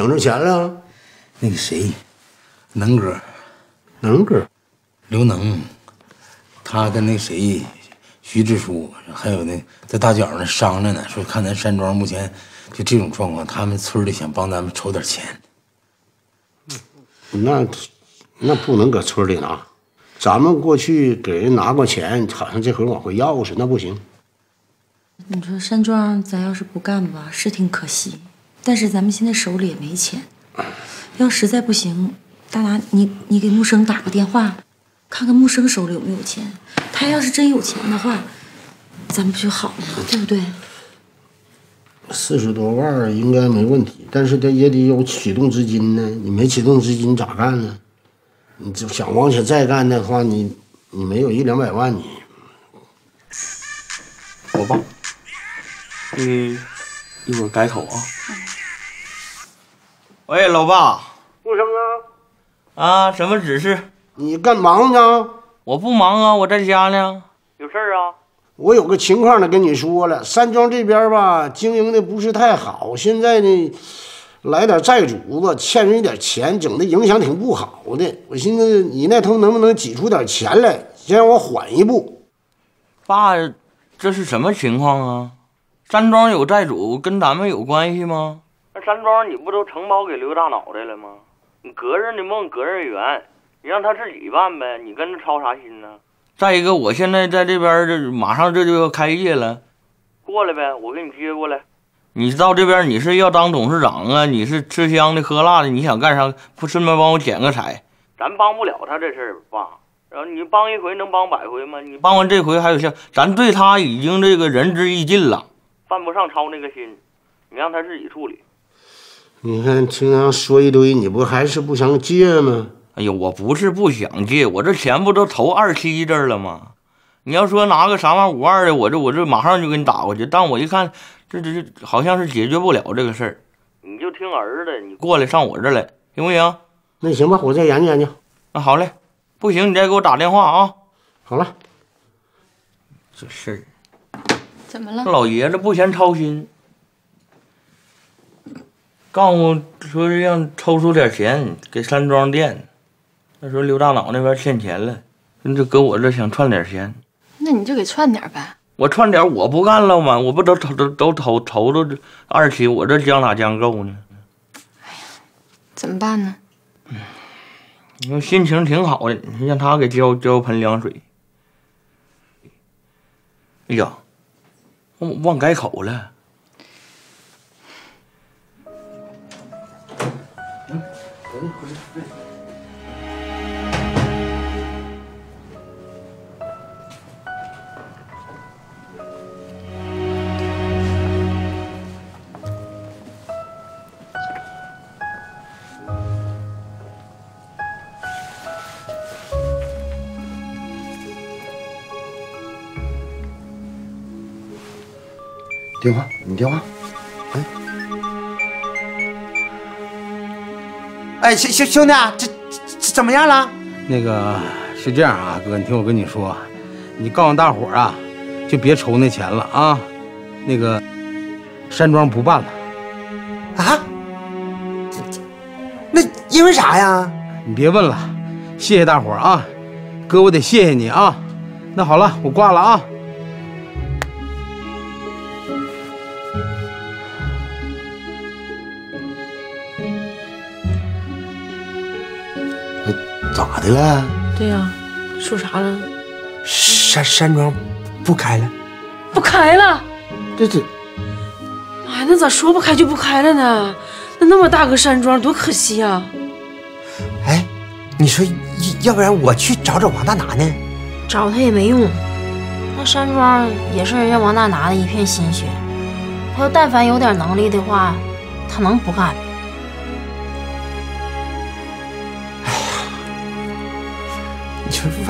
整着钱了？那个谁，能哥，能哥，刘能，他跟那谁，徐志书，还有那在大脚那商量呢，说看咱山庄目前就这种状况，他们村里想帮咱们筹点钱。那那不能搁村里拿，咱们过去给人拿过钱，好像这回往回要似的，那不行。你说山庄咱要是不干吧，是挺可惜，但是咱们现在手里也没钱。要实在不行，大拿你你给木生打个电话，看看木生手里有没有钱。他要是真有钱的话，咱们不就好了吗？对不对？四十多万应该没问题，但是他也得有启动资金呢。你没启动资金咋干呢？你就想往下再干的话，你你没有一两百万，你我爸，你一会儿改口啊。喂，老爸。木生啊。啊，什么指示？你干忙呢？我不忙啊，我在家呢。有事儿啊？我有个情况呢，跟你说了，山庄这边吧，经营的不是太好，现在呢，来点债主子，欠人一点钱，整的影响挺不好的。我寻思你那头能不能挤出点钱来，先让我缓一步。爸，这是什么情况啊？山庄有债主，跟咱们有关系吗？那山庄你不都承包给刘大脑袋了吗？你隔着的梦，隔着圆，你让他自己办呗，你跟着操啥心呢？再一个，我现在在这边，这马上这就要开业了，过来呗，我给你接过来。你到这边你是要当董事长啊？你是吃香的喝辣的？你想干啥？不顺便帮我捡个彩？咱帮不了他这事儿，爸。然后你帮一回能帮百回吗？你帮完这回还有下，咱对他已经这个仁至义尽了，犯不上操那个心，你让他自己处理。你看，听他说一堆，你不还是不想借吗？哎呀，我不是不想借，我这钱不都投二七这儿了吗？你要说拿个三万五万的，我这我这马上就给你打过去。但我一看，这这这好像是解决不了这个事儿。你就听儿子，你过来上我这儿来，行不行？那行吧，我再研究研究。那好嘞，不行你再给我打电话啊。好了，这事儿怎么了？老爷子不嫌操心。告诉说是让抽出点钱给山庄店，他说刘大脑那边欠钱了，就搁我这想串点钱，那你就给串点呗。我串点我不干了吗？我不都投都都投投到二期，我这将哪将够呢？哎呀，怎么办呢？你说心情挺好的，你让他给浇浇盆凉水。哎呀，我忘改口了。电话，你电话。哎，哎，兄兄兄弟，这这怎么样了？那个是这样啊，哥，你听我跟你说，你告诉大伙儿啊，就别筹那钱了啊。那个山庄不办了。啊？这这，那因为啥呀？你别问了，谢谢大伙儿啊，哥，我得谢谢你啊。那好了，我挂了啊。咋的了？对呀，说啥了？山山庄不开了，不开了？这这，妈呀，那咋说不开就不开了呢？那那么大个山庄，多可惜呀！哎，你说要不然我去找找王大拿呢？找他也没用，那山庄也是人家王大拿的一片心血。他要但凡有点能力的话，他能不干？你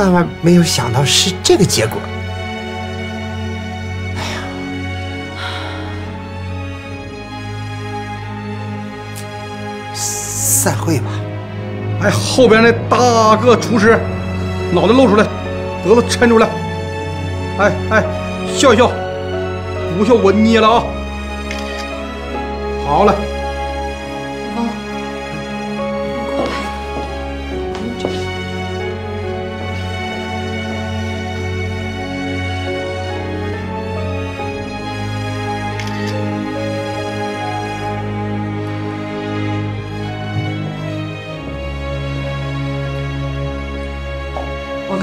万万没有想到是这个结果。哎呀，散会吧。哎，后边那大个厨师，脑袋露出来，脖子抻出来。哎哎，笑一笑，不笑我捏了啊。好嘞。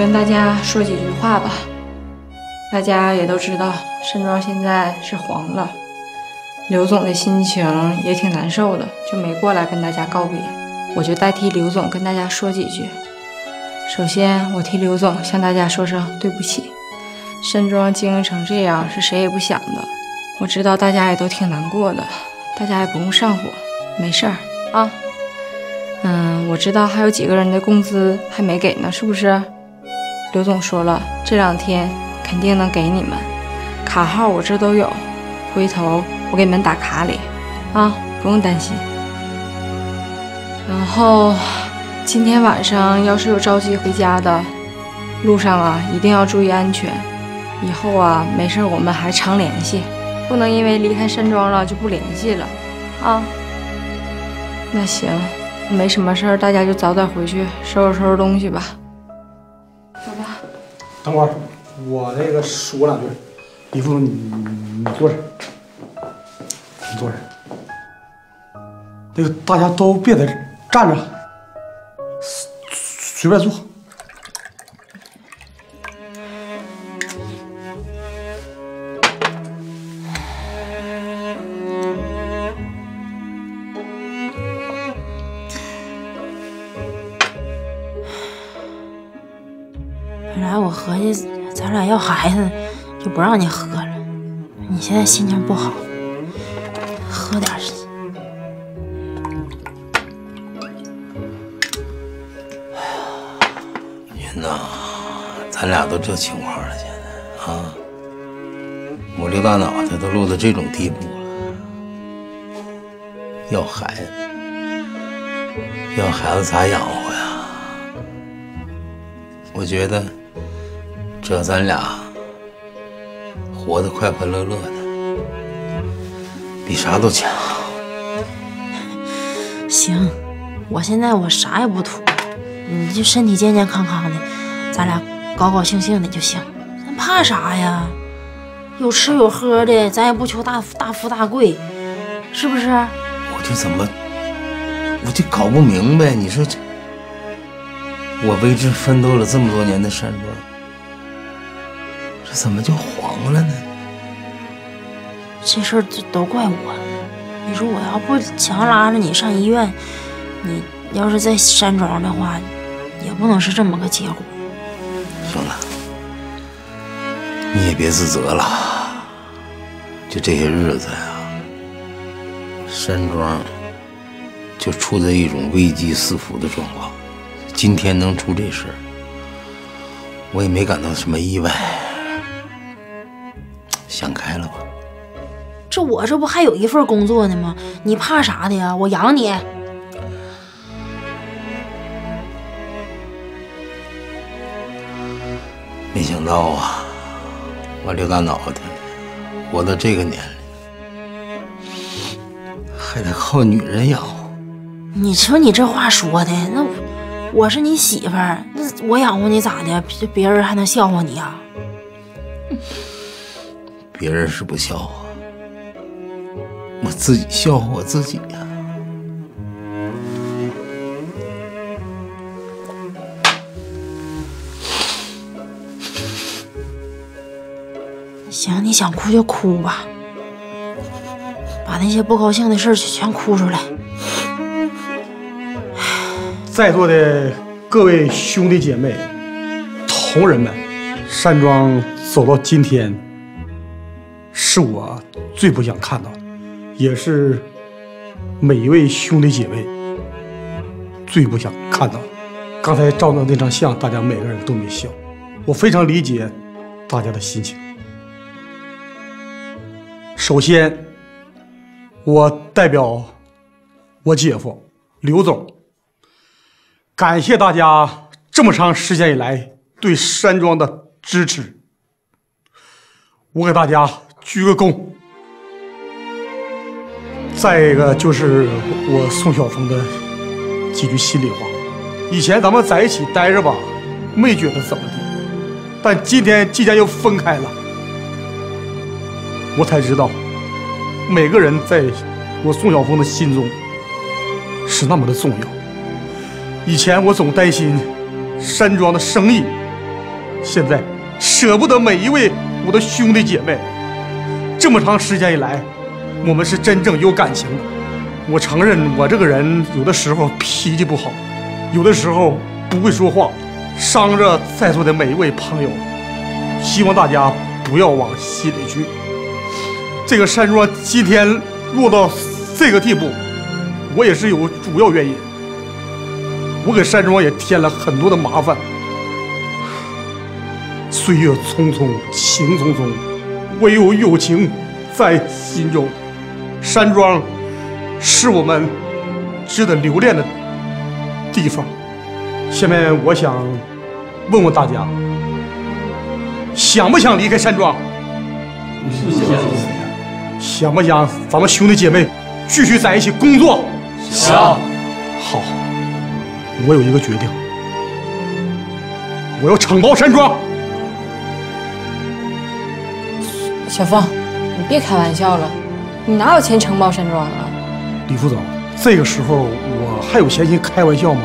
跟大家说几句话吧。大家也都知道，山庄现在是黄了，刘总的心情也挺难受的，就没过来跟大家告别。我就代替刘总跟大家说几句。首先，我替刘总向大家说声对不起。山庄经营成这样，是谁也不想的。我知道大家也都挺难过的，大家也不用上火，没事儿啊。嗯，我知道还有几个人的工资还没给呢，是不是？刘总说了，这两天肯定能给你们，卡号我这都有，回头我给你们打卡里，啊，不用担心。然后今天晚上要是有着急回家的，路上啊一定要注意安全。以后啊没事我们还常联系，不能因为离开山庄了就不联系了，啊。那行，没什么事儿，大家就早点回去收拾收拾东西吧。走吧。等会儿，我那个说两句。李副总，你你坐这儿，你坐这儿。那个大家都别在这站着，随随便坐。要孩子，就不让你喝了。你现在心情不好，喝点儿。云呐，咱俩都这情况了，现在啊，我刘大脑袋都落到这种地步了，要孩子，要孩子咋养活呀？我觉得，只要咱俩活得快快乐乐的，比啥都强。行，我现在我啥也不图，你就身体健健康康的，咱俩高高兴兴的就行。咱怕啥呀？有吃有喝的，咱也不求大大富大贵，是不是？我就怎么，我就搞不明白，你说这，我为之奋斗了这么多年的山庄，这怎么就黄了呢？这事儿就都怪我。你说我要不强拉着你上医院，你要是在山庄的话，也不能是这么个结果。行了，你也别自责了。就这些日子呀，山庄就处在一种危机四伏的状况。今天能出这事儿，我也没感到什么意外。想开了吧。这我这不还有一份工作呢吗？你怕啥的呀？我养你。没想到啊，我刘大脑袋活到这个年龄，还得靠女人养活。你说你这话说的，那我是你媳妇儿，那我养活你咋的？别别人还能笑话你啊？别人是不笑话，我自己笑话我自己呀。行，你想哭就哭吧，把那些不高兴的事儿全哭出来。在座的各位兄弟姐妹、同仁们，山庄走到今天，是我最不想看到的，也是每一位兄弟姐妹最不想看到的。刚才照的那张相，大家每个人都没笑，我非常理解大家的心情。首先，我代表我姐夫刘总。感谢大家这么长时间以来对山庄的支持，我给大家鞠个躬。再一个就是我宋晓峰的几句心里话：以前咱们在一起待着吧，没觉得怎么的，但今天既然又分开了，我才知道每个人在我宋晓峰的心中是那么的重要。以前我总担心山庄的生意现在舍不得每一位我的兄弟姐妹。这么长时间以来，我们是真正有感情的。我承认我这个人有的时候脾气不好，有的时候不会说话，伤着在座的每一位朋友。希望大家不要往心里去。这个山庄今天落到这个地步，我也是有主要原因。我给山庄也添了很多的麻烦。岁月匆匆，情匆匆，唯有友情在心中。山庄是我们值得留恋的地方。下面我想问问大家，想不想离开山庄？想不想咱们兄弟姐妹继续在一起工作？想。好，我有一个决定，我要承包山庄。小凤，你别开玩笑了，你哪有钱承包山庄啊？李副总，这个时候我还有闲心开玩笑吗？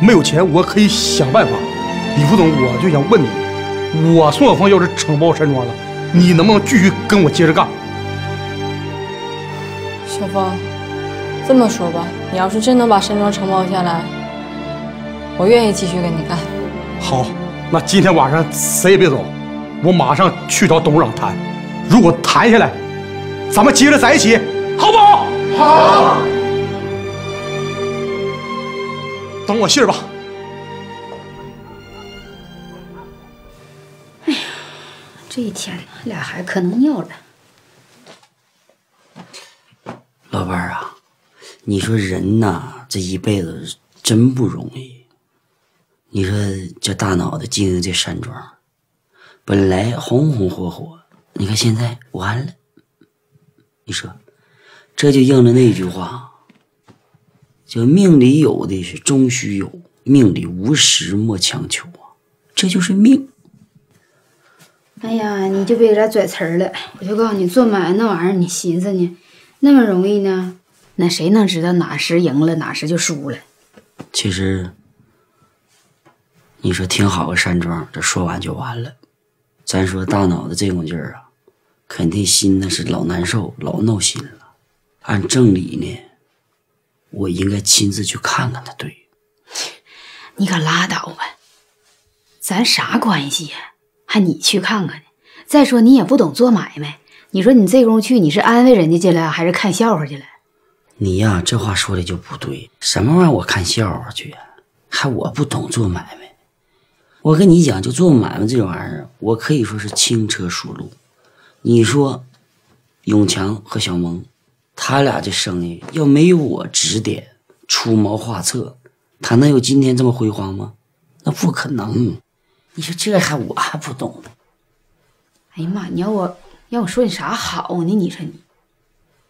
没有钱，我可以想办法。李副总，我就想问你，我宋小凤要是承包山庄了，你能不能继续跟我接着干？小凤，这么说吧，你要是真能把山庄承包下来，我愿意继续跟你干。好，那今天晚上谁也别走，我马上去找董事长谈。如果谈下来，咱们接着在一起，好不好？好。等我信儿吧。这一天俩孩子可能尿了。老伴儿啊，你说人呐，这一辈子真不容易。你说这大脑袋经营这山庄，本来红红火火，你看现在完了。你说，这就应了那句话，叫命里有的是终须有，命里无时莫强求啊，这就是命。哎呀，你就别给他拽词儿了。我就告诉你，做买卖那玩意儿，你寻思呢，那么容易呢？那谁能知道哪时赢了，哪时就输了？其实，你说挺好个山庄，这说完就完了。咱说大脑的这股劲儿啊，肯定心那是老难受，老闹心了。按正理呢，我应该亲自去看看他。对，你可拉倒吧，咱啥关系呀？还你去看看呢？再说你也不懂做买卖，你说你这功夫去，你是安慰人家去了，还是看笑话去了？你呀，这话说的就不对。什么玩意儿？我看笑话去呀？还我不懂做买卖？我跟你讲，就做买卖这玩意儿，我可以说是轻车熟路。你说，永强和小萌，他俩这生意要没有我指点、出谋划策，他能有今天这么辉煌吗？那不可能。你说这还我还不懂呢。哎呀妈！你要我要我说你啥好呢？你说你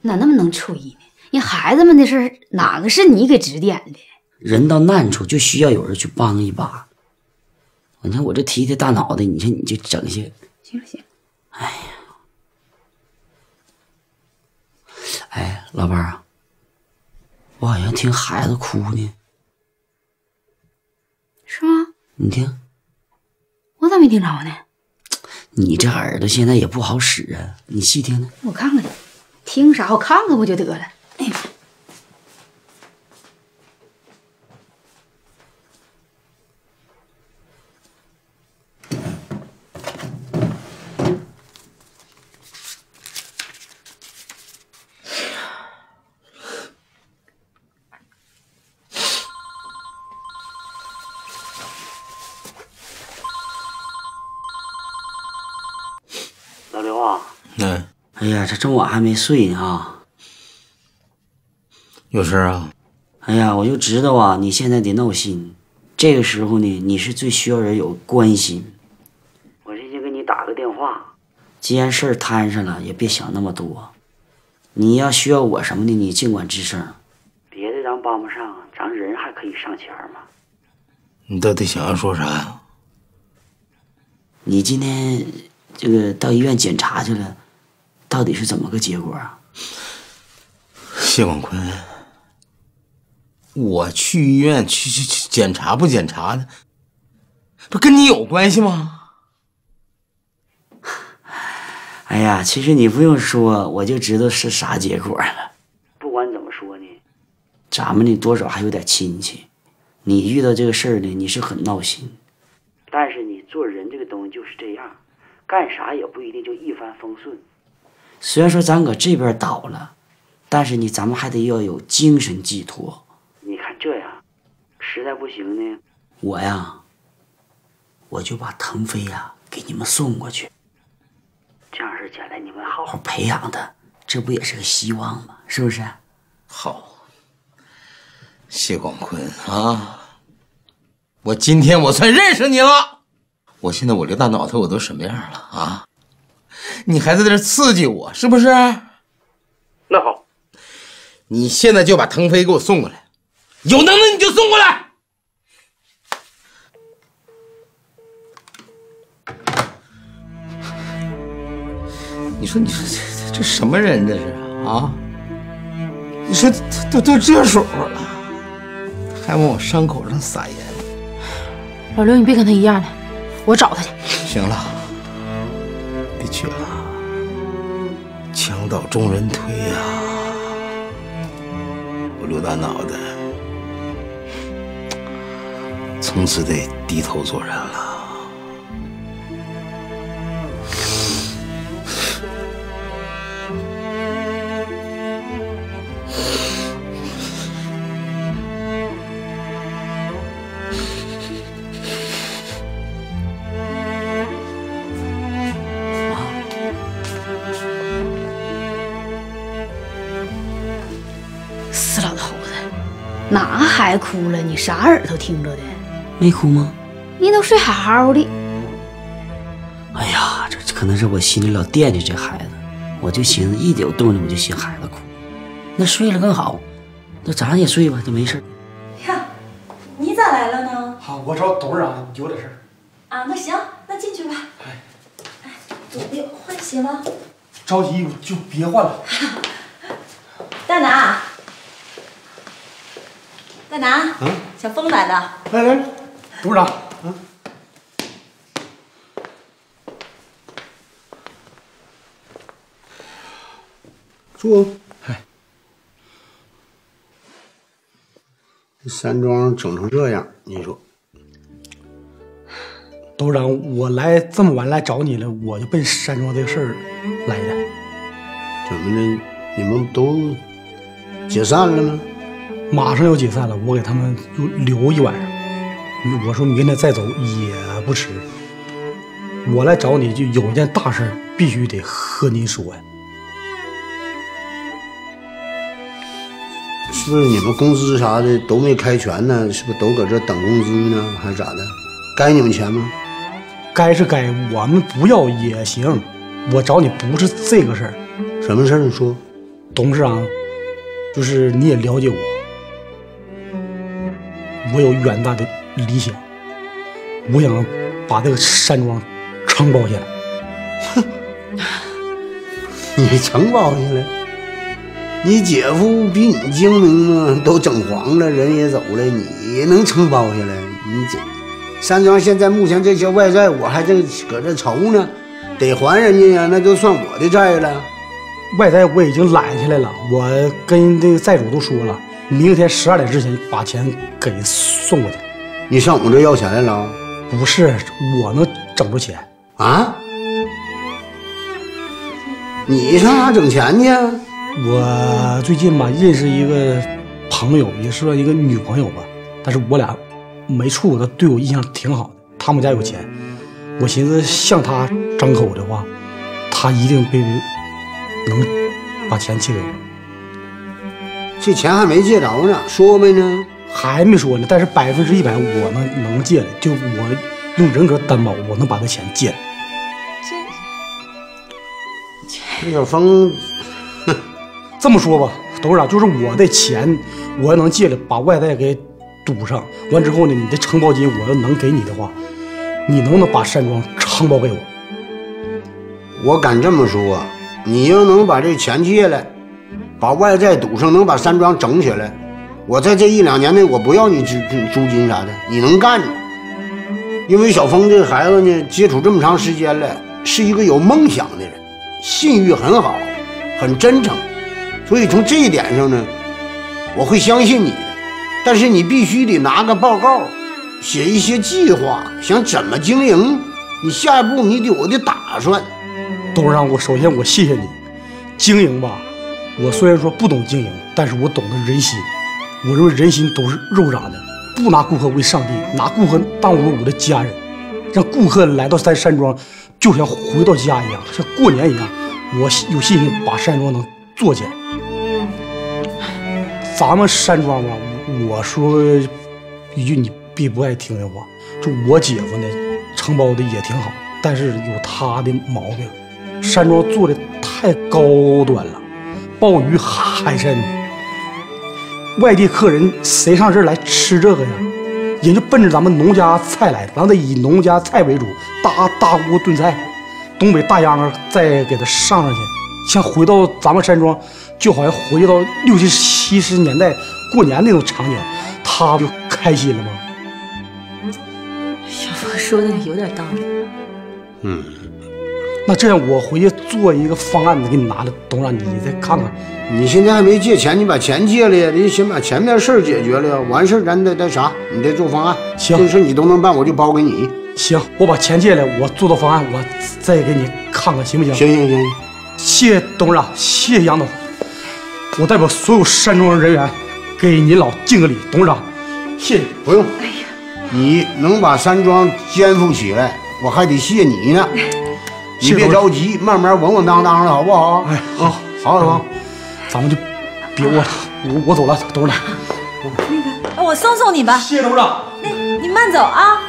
哪那么能吹呢？你孩子们的事哪个是你给指点的？人到难处就需要有人去帮一把。你看我这提提大脑袋，你说你就整些。行了行了。哎呀，哎，老伴儿啊，我好像听孩子哭呢。是吗？你听。我咋没听着呢？你这耳朵现在也不好使啊，你细听听。我看看去，听啥？我看看不就得了？哎呀，老刘啊，嗯，哎呀，这这么晚还没睡呢啊！有事啊？哎呀，我就知道啊，你现在得闹心。这个时候呢，你是最需要人有关心。我这就给你打个电话，既然事儿摊上了，也别想那么多。你要需要我什么的，你尽管吱声。别的咱帮不上，咱人还可以上前嘛。你到底想要说啥呀？你今天这个到医院检查去了，到底是怎么个结果啊？谢广坤，我去医院去去去检查不检查的，不跟你有关系吗？哎呀，其实你不用说，我就知道是啥结果了。不管怎么说呢，咱们呢多少还有点亲戚。你遇到这个事儿呢，你是很闹心。但是你做人这个东西就是这样，干啥也不一定就一帆风顺。虽然说咱搁这边倒了，但是呢，咱们还得要有精神寄托。你看这样，实在不行呢，我呀，我就把腾飞呀给你们送过去。这样式将来你们好好培养他，这不也是个希望吗？是不是？好，谢广坤啊，我今天我算认识你了。我现在我这大脑袋我都什么样了啊？你还在这刺激我是不是？那好，你现在就把腾飞给我送过来，有能耐你就送过来。你说，你说这这什么人这是啊？你说都都这时候了，还往我伤口上撒盐？老刘，你别跟他一样了，我找他去。行了，别去了，墙倒众人推呀！我刘大脑袋从此得低头做人了。哭了？你啥耳朵听着的？没哭吗？你都睡好好的。哎呀，这可能是我心里老惦记这孩子，我就寻思一有动静我就寻孩子哭。那睡了更好，那咱也睡吧，就没事。呀，你咋来了呢？好，我找董事长有点事儿。啊，那行，那进去吧。哎，哎，左边换鞋了。着急就别换了。大拿，大拿，嗯，小峰来了。来来，董事长，嗯，坐。哎，这山庄整成这样，你说？董事长，我来这么晚来找你了，我就奔山庄这个事儿来的。怎么的？你们都解散了吗？马上要解散了，我给他们又留一晚上。我说明天再走也不迟。我来找你就有一件大事儿必须得和您说呀。是不是你们工资啥的都没开全呢？是不是都搁这等工资呢？还是咋的？该你们钱吗？该是该，我们不要也行。我找你不是这个事儿。什么事儿？你说。董事长，就是你也了解我，我有远大的理想，我想把这个山庄承包下来。哼，你承包下来？你姐夫比你精明吗？都整黄了，人也走了，你能承包下来？你这山庄现在目前这些外债，我还正搁这愁呢，得还人家呀，那就算我的债了。外债我已经揽下来了，我跟这个债主都说了，明天十二点之前把钱给送过去。你上我这要钱来了？不是，我能整着钱啊？你上哪整钱去？我最近吧认识一个朋友，也是一个女朋友吧，但是我俩没处过，她对我印象挺好的。他们家有钱，我寻思向她张口的话，她一定被。能把钱借给我？这钱还没借着呢，说没呢？还没说呢，但是百分之一百我能能借的，就我用人格担保，我能把这钱借。这小峰，这么说吧，董事长，就是我的钱，我要能借了，把外债给堵上，完之后呢，你的承包金我要能给你的话，你能不能把山庄承包给我？我敢这么说。你要能把这钱借来，把外债堵上，能把山庄整起来，我在这一两年内，我不要你租租租金啥的，你能干？因为小峰这孩子呢，接触这么长时间了，是一个有梦想的人，信誉很好，很真诚，所以从这一点上呢，我会相信你的。但是你必须得拿个报告，写一些计划，想怎么经营，你下一步你得有的打算。董事长，我首先我谢谢你，经营吧，我虽然说不懂经营，但是我懂得人心。我认为人心都是肉长的，不拿顾客为上帝，拿顾客当我我的家人，让顾客来到咱山庄就像回到家一样，像过年一样。我有信心把山庄能做起来。咱们山庄吧，我说一句你别不爱听的话，就我姐夫呢，承包的也挺好，但是有他的毛病。山庄做的太高端了，鲍鱼、海参，外地客人谁上这儿来吃这个呀？人就奔着咱们农家菜来，咱得以农家菜为主，大大锅炖菜，东北大秧歌再给它上上去，像回到咱们山庄，就好像回到六七七十年代过年那种场景，他不就开心了吗？小峰说的有点道理。嗯。那这样，我回去做一个方案子给你拿来，董事长，你再看看。你现在还没借钱，你把钱借了呀？得先把前面事儿解决了，完事儿咱再再啥？你再做方案。行，这事你都能办，我就包给你。行，我把钱借来，我做做方案，我再给你看看，行不行？行行行行。谢谢董事长，谢谢杨总，我代表所有山庄人员给您老敬个礼。董事长，谢谢。不用。哎呀，你能把山庄肩负起来，我还得谢你呢。你别着急，慢慢稳稳当当的，好不好？哎，好，好，好，咱们就别握了，我我走了，董事长。那个，我送送你吧。谢谢董事长。那你慢走啊。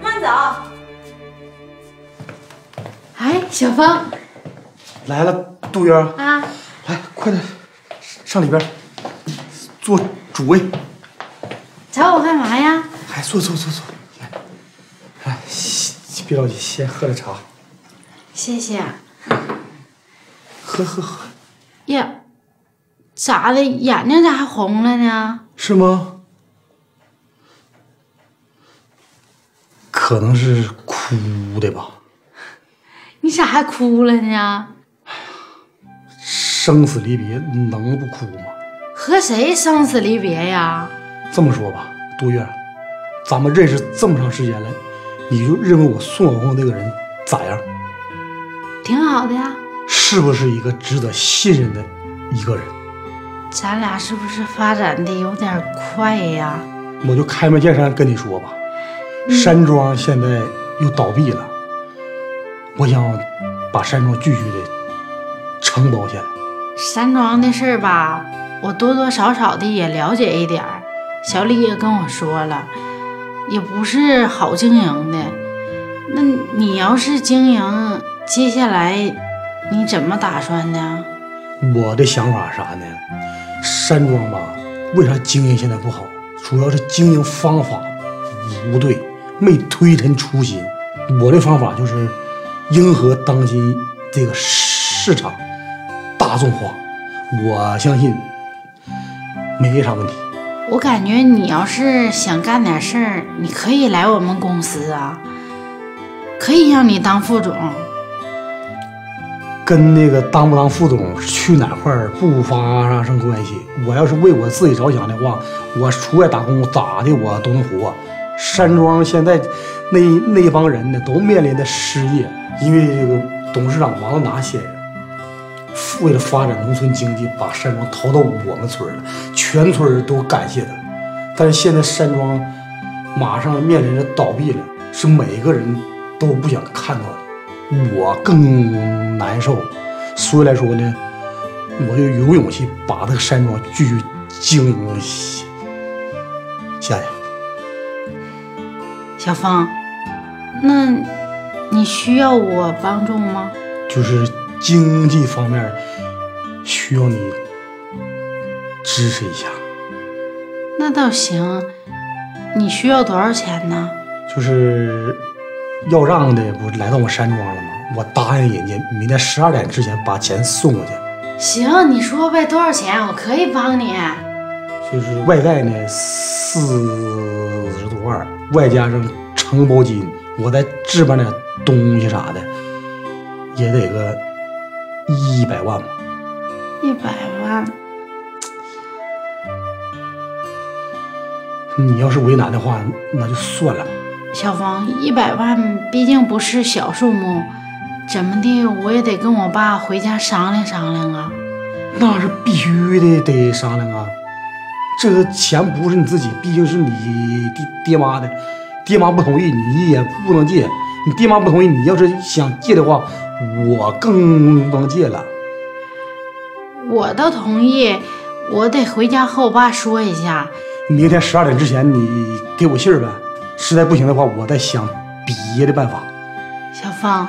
慢走。哎，小芳。来了，杜英。啊。来，快点上里边坐主位。找我干嘛呀？来，坐坐坐坐，来，来，别着急，先喝点茶。谢谢。喝喝喝。呀，咋的？眼睛咋还红了呢？是吗？可能是哭的吧。你咋还哭了呢？哎呀，生死离别能不哭吗？和谁生死离别呀？这么说吧，杜月，咱们认识这么长时间了，你就认为我宋小凤那个人咋样？挺好的呀。是不是一个值得信任的一个人？咱俩是不是发展的有点快呀？我就开门见山跟你说吧，山庄现在又倒闭了，我想把山庄继续的承包下来。山庄的事儿吧，我多多少少的也了解一点儿。小李也跟我说了，也不是好经营的。那你要是经营，接下来你怎么打算呢？我的想法啥呢？山庄吧，为啥经营现在不好？主要是经营方法不对，没推陈出新。我的方法就是迎合当今这个市场大众化，我相信没啥问题。我感觉你要是想干点事儿，你可以来我们公司啊，可以让你当副总。跟那个当不当副总去哪块儿不发生关系。我要是为我自己着想的话，我出外打工咋的我都能活。山庄现在那那帮人呢，都面临的失业，因为这个董事长王大拿先为了发展农村经济，把山庄投到我们村了，全村人都感谢他。但是现在山庄马上面临着倒闭了，是每个人都不想看到的。我更难受，所以来说呢，我就有勇气把这个山庄继续经营下去。小芳，那你需要我帮助吗？就是经济方面需要你支持一下。那倒行，你需要多少钱呢？就是。要账的不来到我山庄了吗？我答应人家，明天十二点之前把钱送过去。行，你说呗，多少钱？我可以帮你。就是外带呢四十多万，外加上承包金，我再置办点东西啥的，也得个一百万吧。一百万，你要是为难的话，那就算了吧。小芳，一百万毕竟不是小数目，怎么的我也得跟我爸回家商量商量啊。那是必须的，得商量啊。这个钱不是你自己，毕竟是你爹爹妈的，爹妈不同意，你也不能借。你爹妈不同意，你要是想借的话，我更不能借了。我倒同意，我得回家和我爸说一下。明天十二点之前你给我信儿呗，实在不行的话，我再想别的办法。小芳，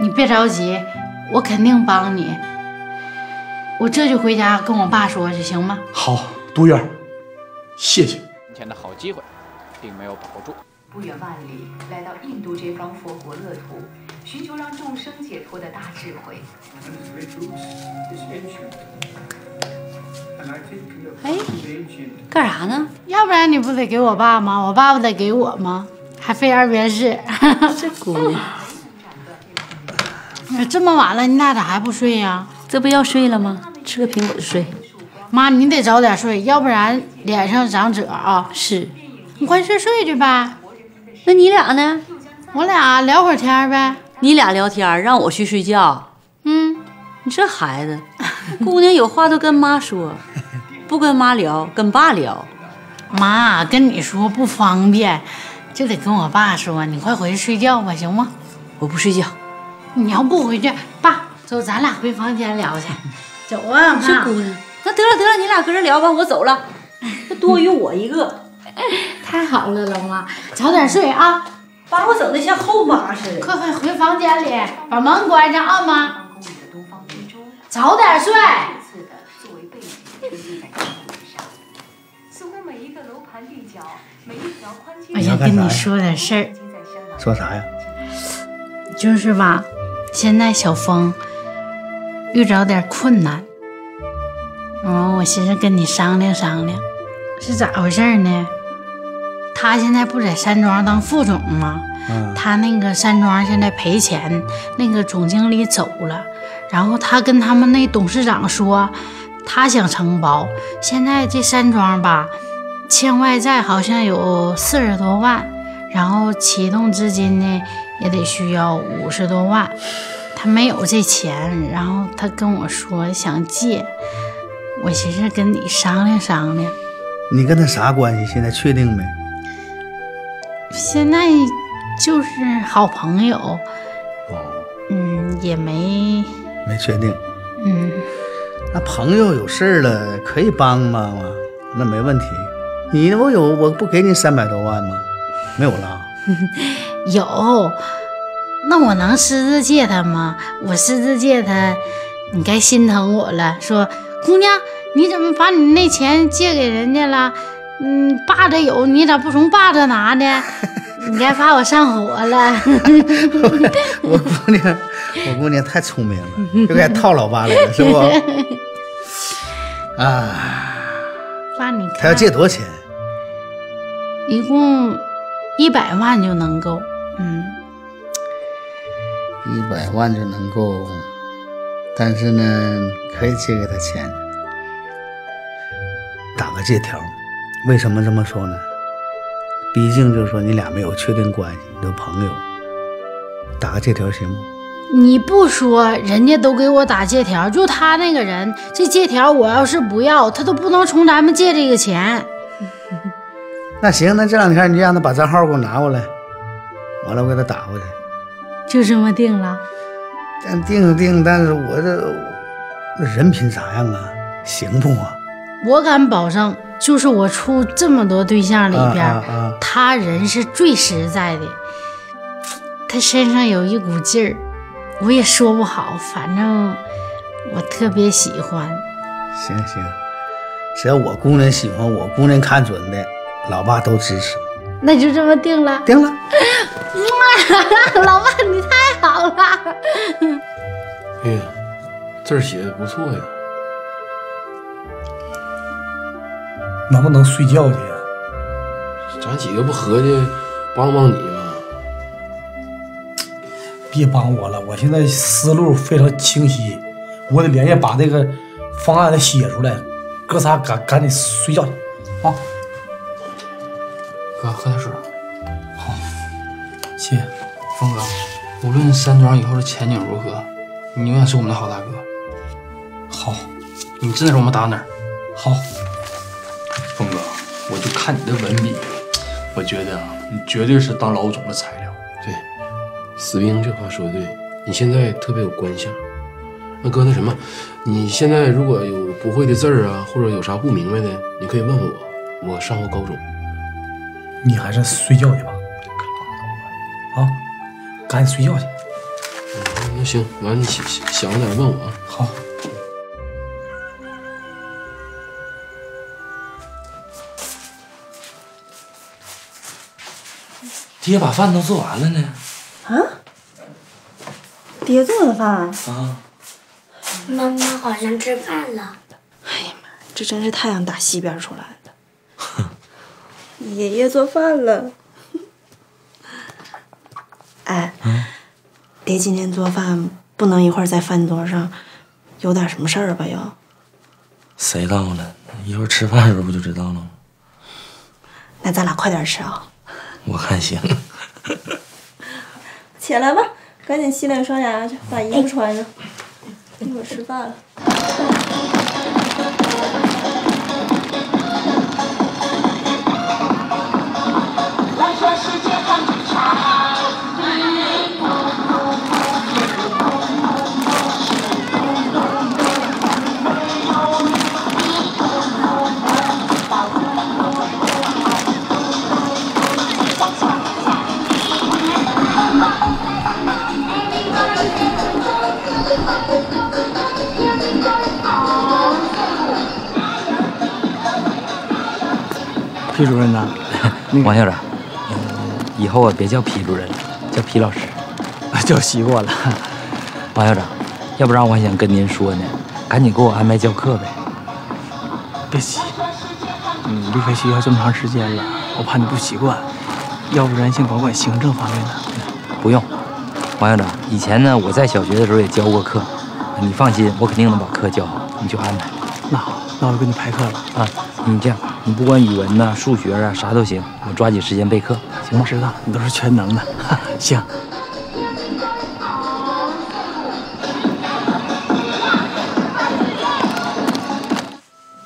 你别着急，我肯定帮你。我这就回家跟我爸说去，行吗？好，杜月？谢谢。今天的好机会，并没有把握住。不远万里来到印度这方佛国乐土，寻求让众生解脱的大智慧。哎，干啥呢？要不然你不得给我爸吗？我爸不得给我吗？还费二遍事。这姑娘，这么晚了，你俩咋还不睡呀？这不要睡了吗？吃个苹果就睡。妈，你得早点睡，要不然脸上长褶啊。是，你快睡睡去呗。那你俩呢？我俩聊会儿天呗。你俩聊天，让我去睡觉。嗯，你这孩子，姑娘有话都跟妈说，不跟妈聊，跟爸聊。妈跟你说不方便，就得跟我爸说。你快回去睡觉吧，行吗？我不睡觉。你要不回去，爸，走，咱俩回房间聊去。走啊，妈。这姑娘，那得了得了，你俩搁这聊吧，我走了。这多余我一个。太好了，老妈，早点睡啊！把我整的像后妈似的。快快回房间里，把门关上啊，妈。早点睡。哎呀，跟你说点事儿。说啥呀？就是吧，现在小峰遇着点困难，嗯，我寻思跟你商量商量，是咋回事呢？他现在不在山庄当副总吗？嗯，他那个山庄现在赔钱，那个总经理走了，然后他跟他们那董事长说，他想承包。现在这山庄吧，欠外债好像有四十多万，然后启动资金呢也得需要五十多万，他没有这钱，然后他跟我说想借，我寻思跟你商量商量。你跟他啥关系？现在确定没？现在就是好朋友，哦，嗯，也没没确定。嗯，那朋友有事儿了可以帮帮吗？那没问题。你我有我不给你三百多万吗？没有了。有，那我能私自借他吗？我私自借他，你该心疼我了。说姑娘，你怎么把你那钱借给人家了？嗯，爸这有，你咋不从爸这拿呢？你该怕我上火了。我姑娘，我姑娘太聪明了，就该套老爸来了，是不？啊，爸，你看，他要借多少钱？一共一百万就能够。嗯，一百万就能够，但是呢，可以借给他钱，打个借条。为什么这么说呢？毕竟就是说你俩没有确定关系，你都朋友，打个借条行不？你不说，人家都给我打借条，就他那个人，这借条我要是不要，他都不能从咱们借这个钱。那行，那这两天你就让他把账号给我拿过来，完了我给他打过去。就这么定了。但定是定，但是我这人品咋样啊？行不啊？我敢保证，就是我处这么多对象里边，啊啊啊他人是最实在的。他身上有一股劲儿，我也说不好，反正我特别喜欢。行行，只要我姑娘喜欢，我姑娘看准的，老爸都支持。那就这么定了。定了。老爸，你太好了。哎呀，字儿写的不错呀。能不能睡觉去呀？咱几个不合计帮帮你吗？别帮我了，我现在思路非常清晰，我得连夜把这个方案得写出来，哥仨赶赶紧睡觉去啊！哥，喝点水。好，谢谢峰哥。无论山庄以后的前景如何，你永远是我们的好大哥。好，你真的是我们打哪儿？好，就看你的文笔，我觉得啊，你绝对是当老总的材料。对，死兵这话说的对，你现在特别有官相。那哥，那什么，你现在如果有不会的字儿啊，或者有啥不明白的，你可以问问我，我上过高中。你还是睡觉去吧。啊，赶紧睡觉去。嗯，那行，完你想想着点问我啊。好。爹把饭都做完了呢。啊？爹做的饭？啊。妈妈好像吃饭了。哎呀妈，这真是太阳打西边出来的。爷爷做饭了。哎，爹今天做饭不能一会儿在饭桌上，有点什么事儿吧？又？谁到了？一会儿吃饭的时候不就知道了吗？那咱俩快点吃啊！我看行。起来吧，赶紧洗脸刷牙去，把衣服穿上，一会儿吃饭了。皮主任呐，王校长，以后啊别叫皮主任了，叫皮老师，叫习惯了。王校长，要不然我还想跟您说呢，赶紧给我安排教课呗。别急，你离开学校这么长时间了，我怕你不习惯。要不然先管管行政方面的。不用，王校长，以前呢我在小学的时候也教过课，你放心，我肯定能把课教好，你就安排。那好，那我就给你排课了啊。你这样，你不管语文呐、数学啊啥都行，我抓紧时间备课，行吗？知道，你都是全能的。行。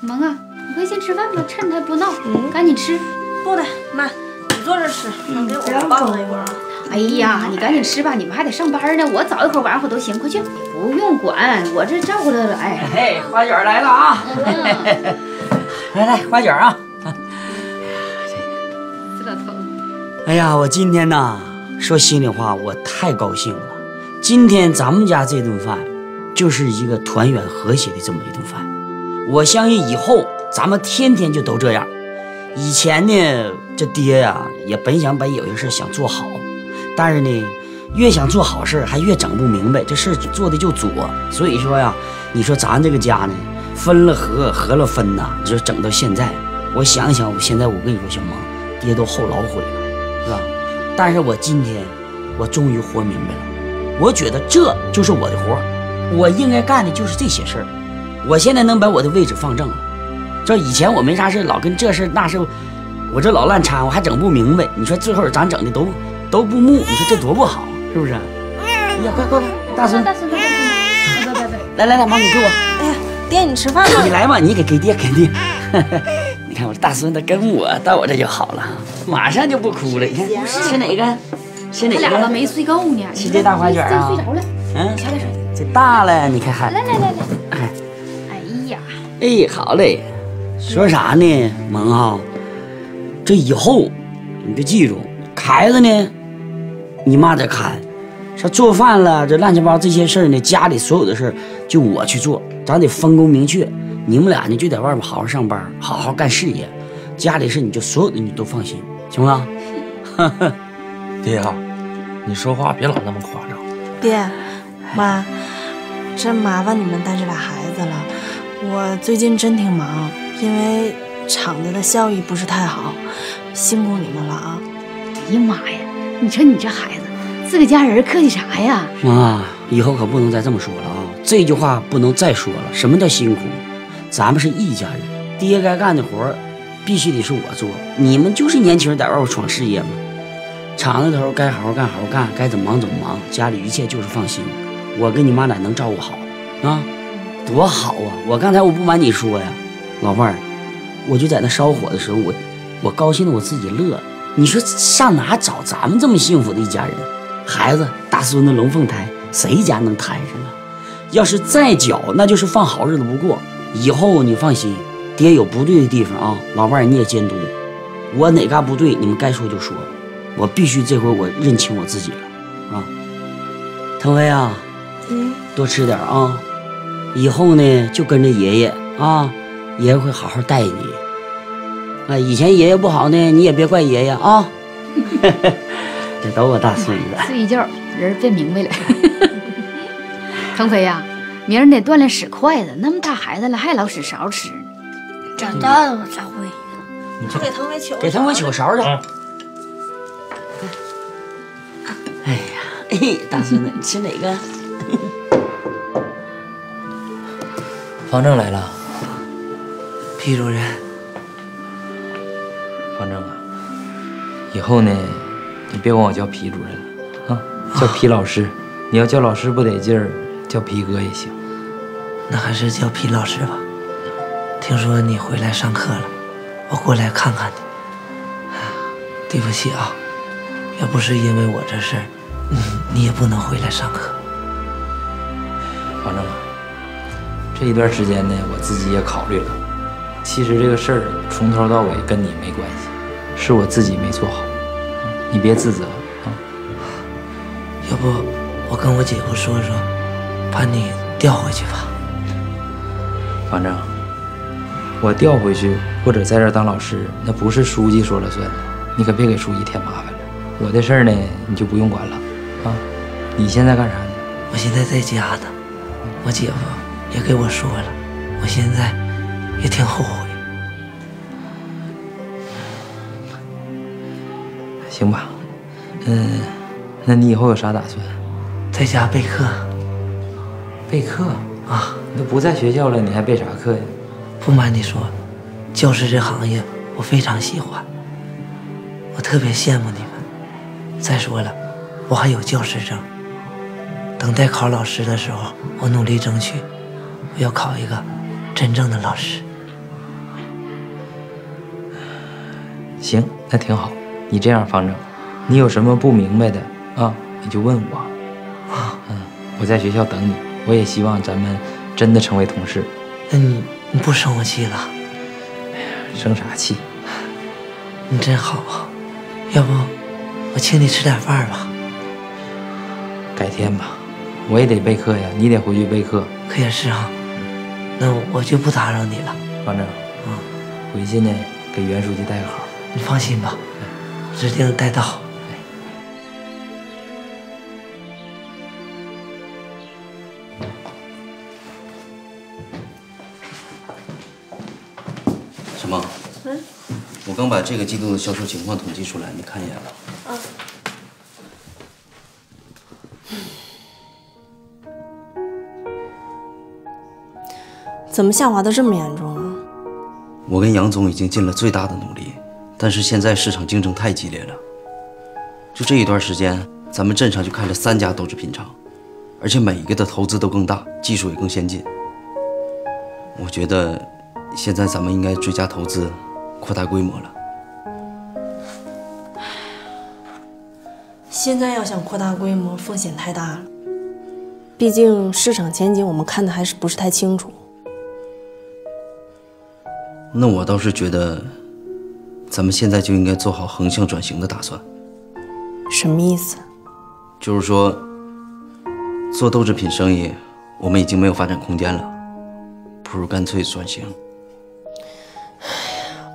萌啊，你快先吃饭吧，趁他不闹，赶紧吃。不的，妈，你坐这吃，给我帮了一会儿啊。哎呀，你赶紧吃吧，你们还得上班呢。我早一会儿晚一会儿都行，快去。不用管，我这照顾得了。哎，嘿，花卷来了啊！来来，花卷啊！死老头。哎呀，我今天呐，说心里话，我太高兴了。今天咱们家这顿饭，就是一个团圆和谐的这么一顿饭。我相信以后咱们天天就都这样。以前呢，这爹呀、也本想把有些事想做好，但是呢，越想做好事，还越整不明白，这事做的就作。所以说呀，你说咱这个家呢，分了合，合了分呐，你说整到现在，我想想，我现在我跟你说，小萌，爹都后老悔了，是吧？但是我今天，我终于活明白了，我觉得这就是我的活，我应该干的就是这些事儿。我现在能把我的位置放正了，这以前我没啥事，老跟这事那事，我这老乱掺和，还整不明白。你说最后咱整的都都不木，你说这多不好，是不是？哎呀，快快快，大孙，大孙，来来来，妈，你给我。爹，你吃饭吧。你来吧，你给给爹给爹。你看我大孙子跟我到我这就好了，马上就不哭了。你看吃哪个？吃哪个？他没睡够呢。吃这大花卷啊？睡着了。嗯，小点声。这大了，你看还。来来来来。哎呀。哎，好嘞。说啥呢，萌浩？这以后你就记住，孩子呢，你妈得看。说做饭了，这乱七八糟这些事儿呢，家里所有的事儿就我去做，咱得分工明确。你们俩呢就在外面好好上班，好好干事业，家里事你就所有的你都放心，行吗？爹啊，你说话别老那么夸张。爹，妈，真麻烦你们带这俩孩子了。我最近真挺忙，因为厂子的效益不是太好，辛苦你们了啊！哎呀妈呀，你瞅你这孩子，自个家人客气啥呀？妈，以后可不能再这么说了啊！这句话不能再说了。什么叫辛苦？咱们是一家人，爹该干的活必须得是我做。你们就是年轻人在外边闯事业嘛，厂子头该好好干好好干，该怎么忙怎么忙，家里一切就是放心。我跟你妈俩能照顾好啊，多好啊！我刚才我不瞒你说呀，老伴儿，我就在那烧火的时候，我我高兴的我自己乐。你说上哪找咱们这么幸福的一家人？孩子、大孙子、龙凤胎，谁家能摊上啊？要是再搅，那就是放好日子不过。以后你放心，爹有不对的地方啊，老伴你也监督。我哪嘎不对，你们该说就说。我必须这回我认清我自己了啊！腾飞啊，嗯，多吃点啊！以后呢就跟着爷爷啊，爷爷会好好待你。哎，以前爷爷不好呢，你也别怪爷爷啊。这都我大孙子。睡一觉人变明白了。腾飞呀，明儿你得锻炼使筷子，那么大孩子了还老使勺吃呢。长大了我才会。你给腾飞取，给腾飞取勺去。哎呀，哎，大孙子，你吃哪个？方正来了，皮主任。方正啊，以后呢，你别管我叫皮主任了啊，叫皮老师。你要叫老师不得劲儿，叫皮哥也行。那还是叫皮老师吧。听说你回来上课了，我过来看看你。对不起啊，要不是因为我这事儿，嗯，你也不能回来上课。反正啊，这一段时间呢，我自己也考虑了。其实这个事儿从头到尾跟你没关系，是我自己没做好，你别自责啊。要不我跟我姐夫说说，把你调回去吧。反正，我调回去或者在这儿当老师，那不是书记说了算的，你可别给书记添麻烦了。我的事儿呢，你就不用管了啊。你现在干啥呢？我现在在家呢，我姐夫也给我说了，我现在也挺后悔。行吧，嗯，那你以后有啥打算？在家备课。备课啊？你都不在学校了，你还备啥课呀？不瞒你说，教师这行业我非常喜欢，我特别羡慕你们。再说了，我还有教师证。等待考老师的时候，我努力争取，我要考一个真正的老师。行，那挺好。你这样，方正，你有什么不明白的啊，你就问我。啊，嗯，我在学校等你。我也希望咱们真的成为同事。那你你不生我气了？哎呀，生啥气？你真好啊！要不我请你吃点饭吧？改天吧，我也得备课呀，你得回去备课。可也是啊，那我就不打扰你了。方正，嗯，回去呢给袁书记带个好。你放心吧，指定带到。我刚把这个季度的销售情况统计出来，你看一眼吧。嗯。怎么下滑的这么严重啊？我跟杨总已经尽了最大的努力，但是现在市场竞争太激烈了。就这一段时间，咱们镇上就开了三家豆制品厂，而且每一个的投资都更大，技术也更先进。我觉得现在咱们应该追加投资，扩大规模了。现在要想扩大规模，风险太大了。毕竟市场前景我们看的还是不是太清楚。那我倒是觉得，咱们现在就应该做好横向转型的打算。什么意思？就是说，做豆制品生意，我们已经没有发展空间了，不如干脆转型。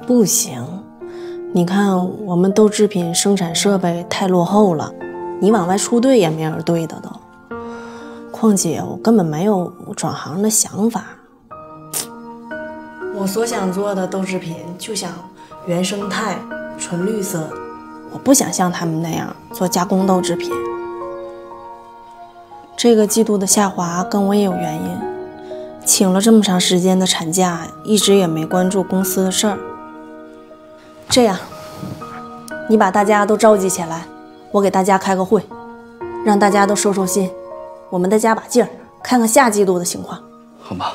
不行，你看我们豆制品生产设备太落后了，你往外出队也没人对的都。况且我根本没有转行的想法。我所想做的豆制品，就想原生态、纯绿色。我不想像他们那样做加工豆制品。这个季度的下滑跟我也有原因，请了这么长时间的产假，一直也没关注公司的事儿。这样，你把大家都召集起来，我给大家开个会，让大家都收收心，我们再加把劲儿，看看下季度的情况。好吗。